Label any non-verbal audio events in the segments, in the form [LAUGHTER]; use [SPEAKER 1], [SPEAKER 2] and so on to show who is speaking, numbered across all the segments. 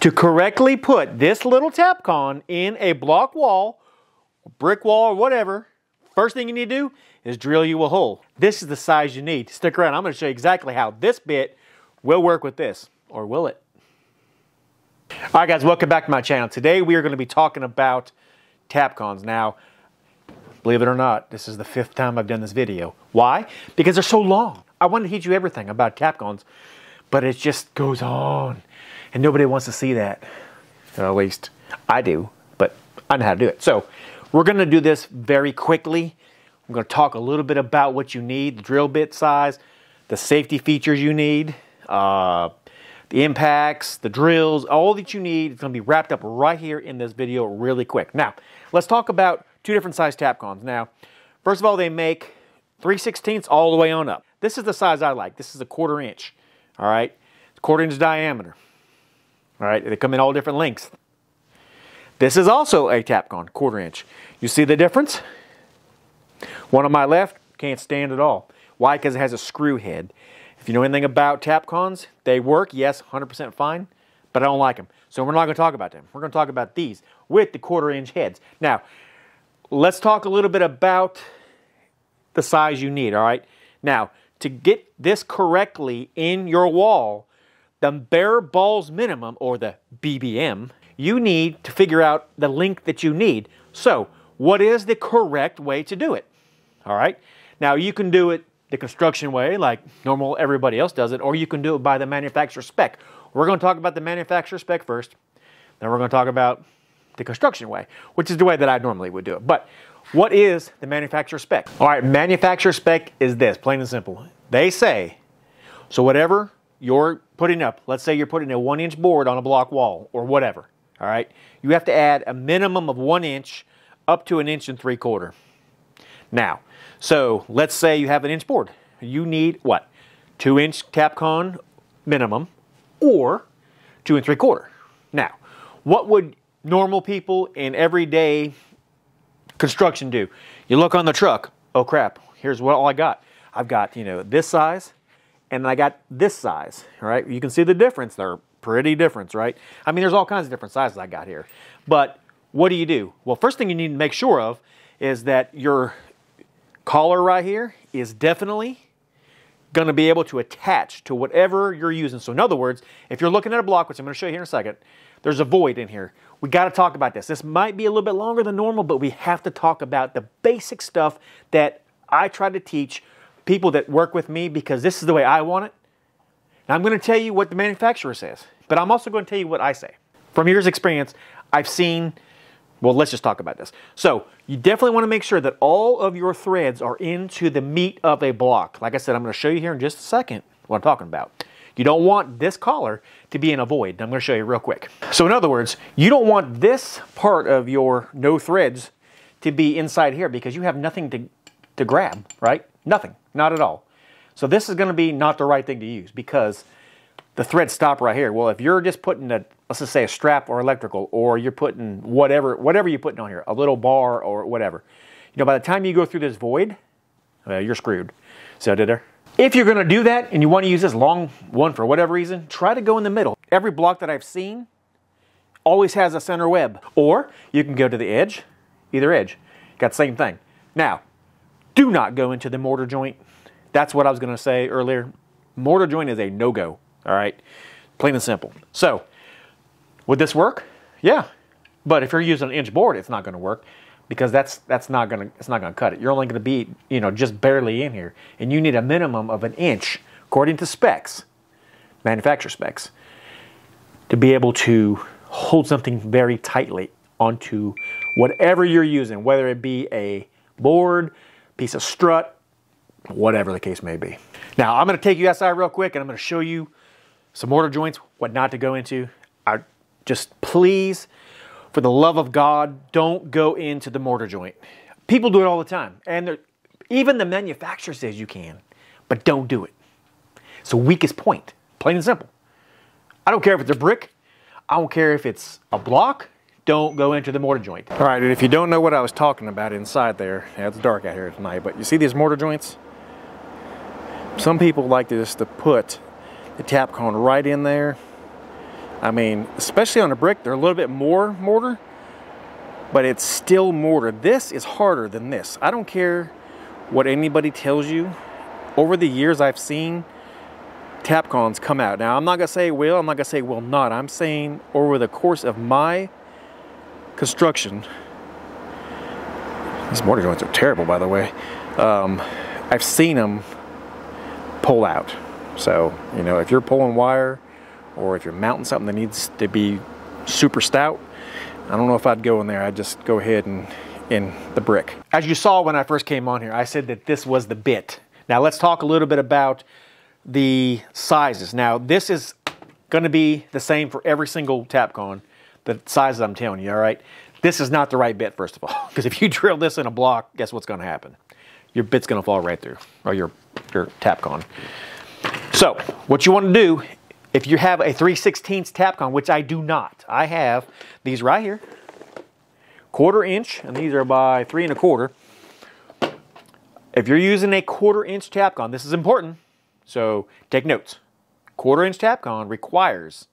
[SPEAKER 1] To correctly put this little Tapcon in a block wall, brick wall, or whatever, first thing you need to do is drill you a hole. This is the size you need. Stick around. I'm going to show you exactly how this bit will work with this. Or will it? All right, guys, welcome back to my channel. Today we are going to be talking about Tapcons. Now, believe it or not, this is the fifth time I've done this video. Why? Because they're so long. I want to teach you everything about Tapcons, but it just goes on, and nobody wants to see that. Or at least I do, but I know how to do it. So we're going to do this very quickly. I'm going to talk a little bit about what you need, the drill bit size, the safety features you need, uh, the impacts, the drills, all that you need. It's going to be wrapped up right here in this video really quick. Now, let's talk about two different size Tapcons. Now, first of all, they make 3 16ths all the way on up. This is the size I like. This is a quarter inch, all right? Quarter inch diameter, all right? They come in all different lengths. This is also a Tapcon, quarter inch. You see the difference? One on my left, can't stand at all. Why? Because it has a screw head. If you know anything about Tapcons, they work, yes, 100% fine, but I don't like them. So we're not going to talk about them. We're going to talk about these with the quarter inch heads. Now, let's talk a little bit about the size you need, all right? Now, to get this correctly in your wall, the bare balls minimum, or the BBM, you need to figure out the length that you need. So, what is the correct way to do it? All right? Now, you can do it the construction way, like normal everybody else does it, or you can do it by the manufacturer spec. We're going to talk about the manufacturer spec first, then we're going to talk about the construction way, which is the way that I normally would do it. But what is the manufacturer spec? All right, manufacturer spec is this, plain and simple. They say, so whatever you're putting up, let's say you're putting a one inch board on a block wall or whatever, all right, you have to add a minimum of one inch up to an inch and three quarter. Now, so let's say you have an inch board. You need what? Two inch Tapcon minimum or two and three quarter. Now, what would normal people in everyday construction do? You look on the truck, oh crap, here's what all I got. I've got, you know, this size and then I got this size, right? You can see the difference. They're pretty different, right? I mean, there's all kinds of different sizes I got here. But what do you do? Well, first thing you need to make sure of is that your collar right here is definitely going to be able to attach to whatever you're using. So in other words, if you're looking at a block, which I'm going to show you here in a second, there's a void in here. We got to talk about this. This might be a little bit longer than normal, but we have to talk about the basic stuff that I try to teach people that work with me because this is the way I want it. And I'm going to tell you what the manufacturer says, but I'm also going to tell you what I say. From years' experience, I've seen well, let's just talk about this. So you definitely want to make sure that all of your threads are into the meat of a block. Like I said, I'm going to show you here in just a second what I'm talking about. You don't want this collar to be in a void. I'm going to show you real quick. So in other words, you don't want this part of your no threads to be inside here because you have nothing to, to grab, right? Nothing, not at all. So this is going to be not the right thing to use because the threads stop right here. Well, if you're just putting a let's just say a strap or electrical, or you're putting whatever, whatever you're putting on here, a little bar or whatever. You know, by the time you go through this void, uh, you're screwed. So did there? If you're going to do that and you want to use this long one for whatever reason, try to go in the middle. Every block that I've seen always has a center web. Or you can go to the edge, either edge. Got the same thing. Now, do not go into the mortar joint. That's what I was going to say earlier. Mortar joint is a no-go, all right? Plain and simple. So, would this work? Yeah. But if you're using an inch board, it's not going to work because that's that's not going to it's not going to cut it. You're only going to be, you know, just barely in here and you need a minimum of an inch according to specs, manufacturer specs, to be able to hold something very tightly onto whatever you're using, whether it be a board, piece of strut, whatever the case may be. Now, I'm going to take you outside real quick and I'm going to show you some mortar joints, what not to go into. I just please, for the love of God, don't go into the mortar joint. People do it all the time. And even the manufacturer says you can, but don't do it. It's the weakest point, plain and simple. I don't care if it's a brick. I don't care if it's a block. Don't go into the mortar joint. All right, and if you don't know what I was talking about inside there, yeah, it's dark out here tonight, but you see these mortar joints? Some people like this to put the Tapcon right in there
[SPEAKER 2] I mean, especially on a brick, they're a little bit more mortar, but it's still mortar. This is harder than this. I don't care what anybody tells you. Over the years, I've seen Tapcons come out. Now, I'm not gonna say will, I'm not gonna say will not. I'm saying over the course of my construction, these mortar joints are terrible, by the way. Um, I've seen them pull out. So, you know, if you're pulling wire or if you're mounting something that needs to be super stout, I don't know if I'd go in there. I'd just go ahead and in the brick.
[SPEAKER 1] As you saw when I first came on here, I said that this was the bit. Now let's talk a little bit about the sizes. Now this is going to be the same for every single Tapcon, the sizes I'm telling you, all right? This is not the right bit, first of all, [LAUGHS] because if you drill this in a block, guess what's going to happen? Your bit's going to fall right through, or your, your Tapcon. So what you want to do, if you have a 3 16 Tapcon, which I do not, I have these right here, quarter inch, and these are by three and a quarter. If you're using a quarter inch Tapcon, this is important, so take notes. Quarter inch Tapcon requires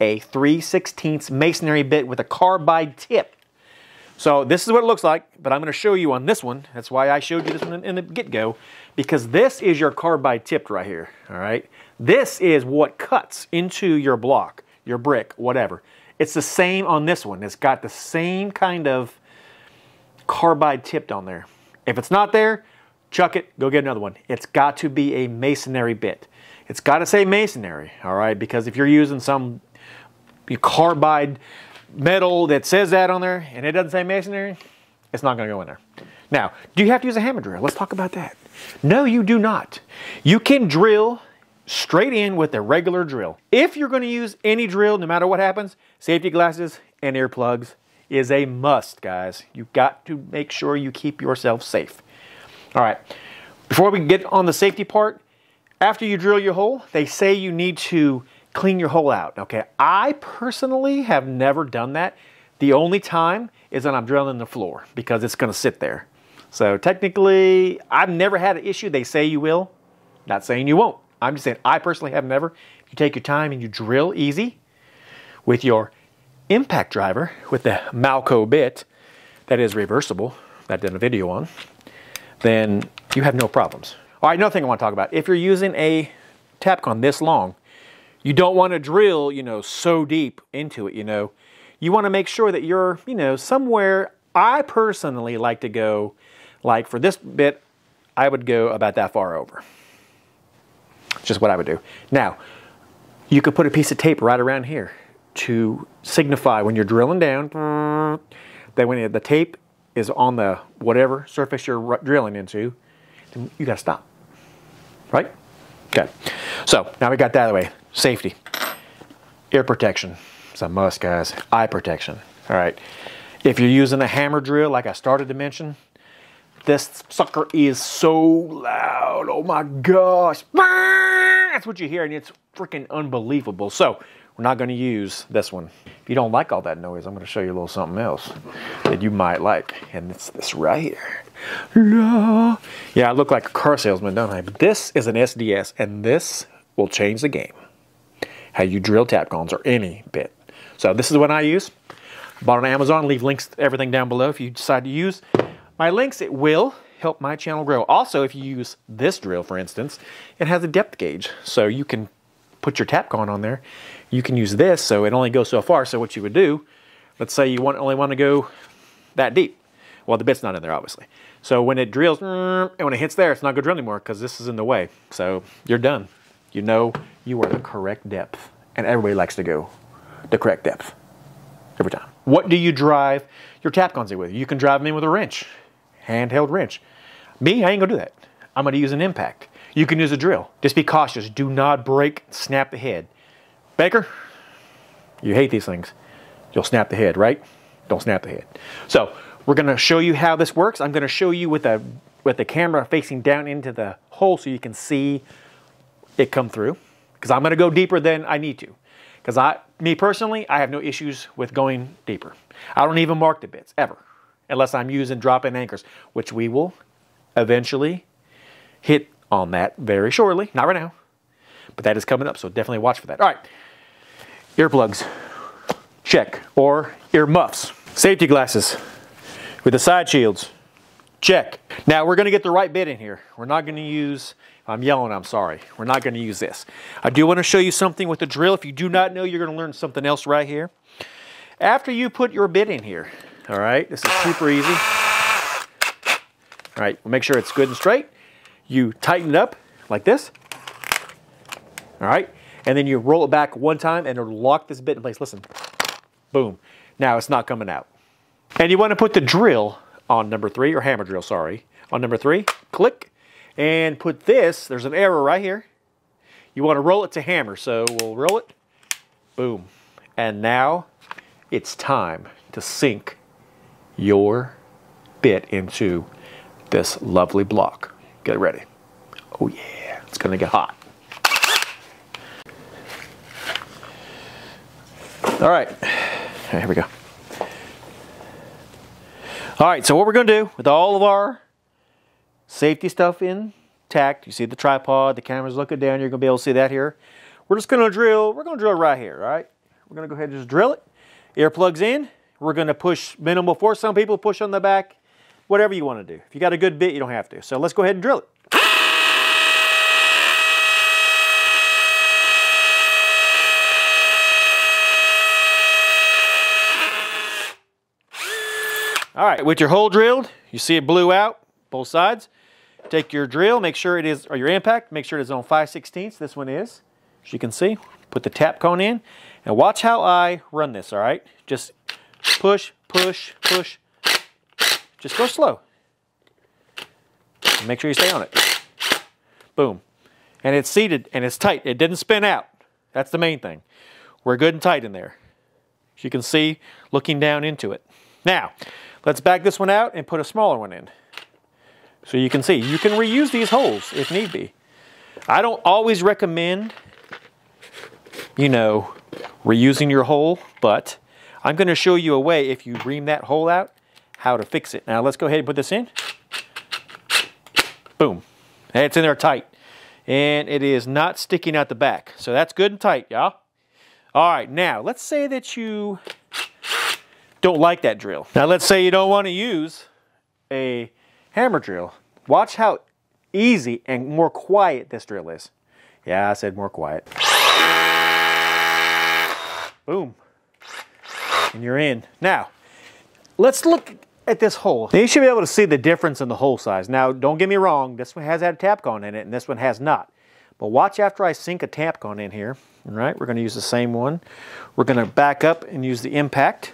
[SPEAKER 1] a 3 16 masonry bit with a carbide tip. So this is what it looks like, but I'm going to show you on this one. That's why I showed you this one in the get-go, because this is your carbide tipped right here, all right? This is what cuts into your block, your brick, whatever. It's the same on this one. It's got the same kind of carbide tipped on there. If it's not there, chuck it, go get another one. It's got to be a masonry bit. It's got to say masonry, all right? Because if you're using some carbide metal that says that on there and it doesn't say masonry, it's not going to go in there. Now, do you have to use a hammer drill? Let's talk about that. No, you do not. You can drill straight in with a regular drill. If you're going to use any drill, no matter what happens, safety glasses and earplugs is a must, guys. You've got to make sure you keep yourself safe. All right, before we get on the safety part, after you drill your hole, they say you need to clean your hole out. Okay, I personally have never done that. The only time is when I'm drilling the floor because it's going to sit there. So technically, I've never had an issue. They say you will. Not saying you won't. I'm just saying I personally have never. You take your time and you drill easy with your impact driver with the Malco bit that is reversible, that I did a video on, then you have no problems. All right, another thing I want to talk about. If you're using a Tapcon this long, you don't want to drill, you know, so deep into it, you know. You want to make sure that you're, you know, somewhere, I personally like to go, like for this bit, I would go about that far over. Just what I would do. Now, you could put a piece of tape right around here to signify when you're drilling down that when the tape is on the whatever surface you're drilling into, you got to stop. Right? Okay. So now we got that out of the way. Safety. Ear protection. It's a must, guys. Eye protection. All right. If you're using a hammer drill, like I started to mention, this sucker is so loud. Oh my gosh. That's what you hear, and it's freaking unbelievable. So, we're not going to use this one. If you don't like all that noise, I'm going to show you a little something else that you might like. And it's this right here. Yeah, I look like a car salesman, don't I? But this is an SDS, and this will change the game. How you drill Tapcons or any bit. So this is what I use. Bought on Amazon. Leave links to everything down below if you decide to use my links. It will help my channel grow. Also, if you use this drill, for instance, it has a depth gauge. So you can put your Tapcon on there. You can use this so it only goes so far. So what you would do, let's say you want only want to go that deep. Well, the bit's not in there, obviously. So when it drills, and when it hits there, it's not going to drill anymore because this is in the way. So you're done. You know you are the correct depth. And everybody likes to go the correct depth every time. What do you drive your Tapcons in with? You can drive them in with a wrench, handheld wrench. Me, I ain't to do that. I'm to use an impact. You can use a drill. Just be cautious. Do not break, snap the head. Baker, you hate these things. You'll snap the head, right? Don't snap the head. So we're to show you how this works. I'm to show you with the with the camera facing down into the hole so you can see it come through. Because I'm going to go deeper than I need to. Because I, me personally, I have no issues with going deeper. I don't even mark the bits ever, unless I'm using drop-in anchors, which we will eventually hit on that very shortly. Not right now, but that is coming up. So definitely watch for that. All right. Earplugs, check. Or ear muffs. Safety glasses with the side shields, check. Now we're gonna get the right bit in here. We're not gonna use, I'm yelling, I'm sorry. We're not gonna use this. I do wanna show you something with the drill. If you do not know, you're gonna learn something else right here. After you put your bit in here, all right, this is super easy. All right, we'll make sure it's good and straight. You tighten it up like this. All right, and then you roll it back one time and it'll lock this bit in place. Listen, boom. Now it's not coming out. And you want to put the drill on number three, or hammer drill, sorry. On number three, click, and put this, there's an arrow right here. You want to roll it to hammer, so we'll roll it, boom. And now it's time to sink your bit into this lovely block. Get ready. Oh yeah, it's gonna get hot. All right, here we go. All right, so what we're gonna do with all of our safety stuff intact, you see the tripod, the camera's looking down, you're gonna be able to see that here. We're just gonna drill, we're gonna drill right here, all right? We're gonna go ahead and just drill it. Earplugs in, we're gonna push minimal force. Some people push on the back, whatever you wanna do. If you got a good bit, you don't have to. So let's go ahead and drill it. All right, with your hole drilled, you see it blew out, both sides. Take your drill, make sure it is, or your impact, make sure it is on 5 16ths. This one is, as you can see. Put the Tapcon in, and watch how I run this, all right? Just push, push, push. Just go slow. Make sure you stay on it. Boom. And it's seated and it's tight. It didn't spin out. That's the main thing. We're good and tight in there. As you can see, looking down into it. Now, let's back this one out and put a smaller one in. So you can see, you can reuse these holes if need be. I don't always recommend, you know, reusing your hole, but I'm going to show you a way if you ream that hole out, how to fix it. Now let's go ahead and put this in. Boom. It's in there tight. And it is not sticking out the back. So that's good and tight, y'all. All right, now let's say that you don't like that drill. Now let's say you don't want to use a hammer drill. Watch how easy and more quiet this drill is. Yeah, I said more quiet. Boom. And you're in. Now, let's look at this hole. Now you should be able to see the difference in the hole size. Now, don't get me wrong, this one has had a tap Tapcon in it and this one has not. But watch after I sink a tap Tapcon in here. All right, we're going to use the same one. We're going to back up and use the impact.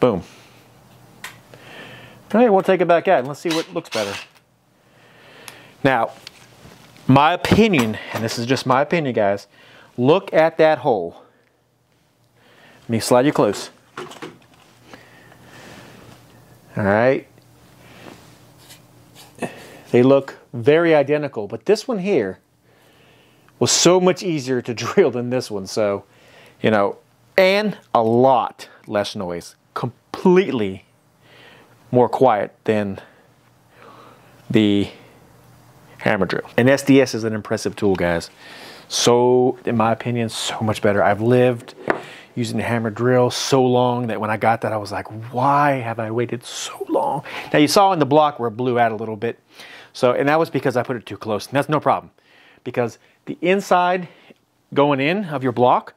[SPEAKER 1] Boom. All right, we'll take it back out and let's see what looks better. Now, my opinion, and this is just my opinion, guys, look at that hole. Let me slide you close. All right. They look very identical, but this one here was so much easier to [LAUGHS] drill than this one. So, you know, and a lot less noise. Completely more quiet than the hammer drill. And SDS is an impressive tool, guys. So, in my opinion, so much better. I've lived using the hammer drill so long that when I got that, I was like, why have I waited so long? Now, you saw in the block where it blew out a little bit. So, and that was because I put it too close. And that's no problem because the inside going in of your block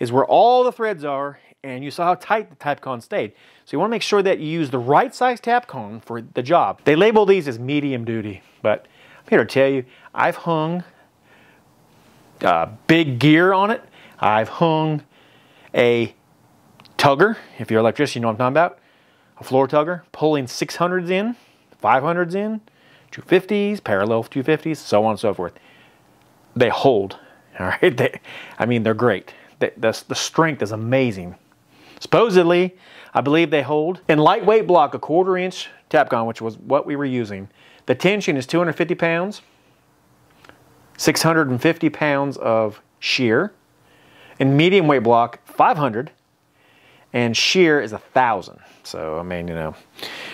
[SPEAKER 1] is where all the threads are and you saw how tight the Tapcon stayed. So you want to make sure that you use the right size Tapcon for the job. They label these as medium duty, but I'm here to tell you, I've hung uh, big gear on it. I've hung a tugger, if you're an electrician, you know what I'm talking about. A floor tugger, pulling 600s in, 500s in, 250s, parallel 250s, so on and so forth. They hold, [LAUGHS] all right? They, I mean, they're great. The, the strength is amazing. Supposedly, I believe they hold. In lightweight block, a quarter inch Tapcon, which was what we were using, the tension is 250 pounds, 650 pounds of shear. In medium weight block, 500, and shear is a thousand. So I mean, you know,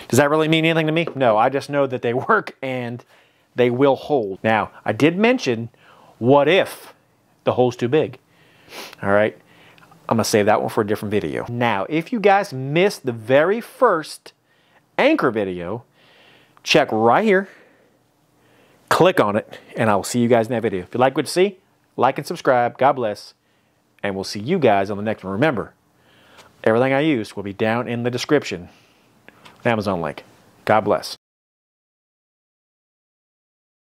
[SPEAKER 1] does that really mean anything to me? No, I just know that they [LAUGHS] work and they will hold. Now, I did mention, what if the hole's too big? All right, I'm gonna save that one for a different video. Now, if you guys missed the very first anchor video, check right here, click on it, and I will see you guys in that video. If you like what you see, like and subscribe. God bless, and we'll see you guys on the next one. Remember, everything I use will be down in the description. Amazon link. God bless.